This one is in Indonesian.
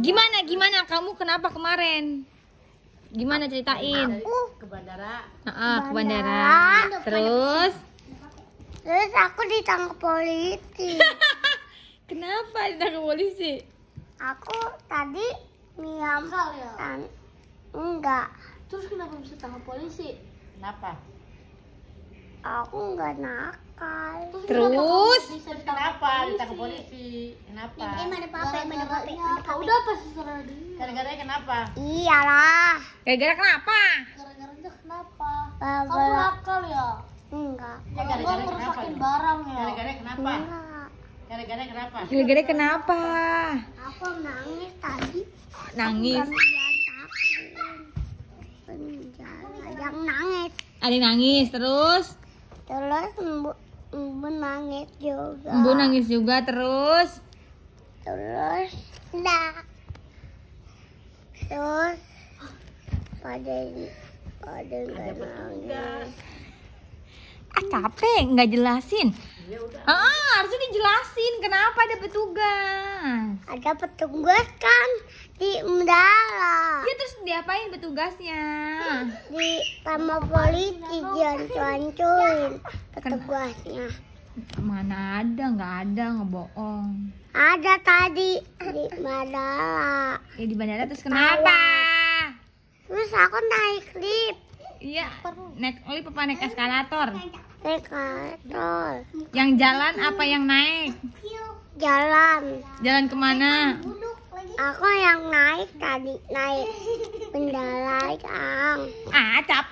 Gimana gimana kamu kenapa kemarin? Gimana ceritain? Aku ke bandara Heeh, ke bandara. Bandara. Terus terus aku ditangkap polisi. kenapa ditangkap polisi? aku tadi miam tan enggak. terus kenapa bisa tangkap polisi kenapa Aku enggak nakal. Terus bisa kenapa ditangkap polisi kenapa mana pape, mana pape, udah pas setelah gara-gara kenapa Iyalah. gara-gara kenapa? gara-garanya kenapa Baba. nakal ya Enggak. ya gara-gara kenapa barang ya gara-gara kenapa Enggak. gara-gara kenapa Gara-gara kenapa? Aku nangis tadi. Nangis. Penjara yang nangis. Ada yang nangis terus Terus Mbu nangis juga. Ibu nangis juga terus Terus enggak. Terus pada pada enggak nangis. ah capek nggak jelasin ah harusnya dijelasin kenapa ada petugas Ada petugas kan di mendarat. Terus diapain petugasnya? Di sama polisi dihancur-hancurin petugasnya. mana ada nggak ada ngebohong. Ada tadi di Mandala. ya di bandara terus kenapa? Terus aku naik lift. Iya naik lift apa naik eskalator? Naik kantor yang jalan apa yang naik? Jalan. jalan ke mana Aku yang naik tadi naik bendera yang ah capek ah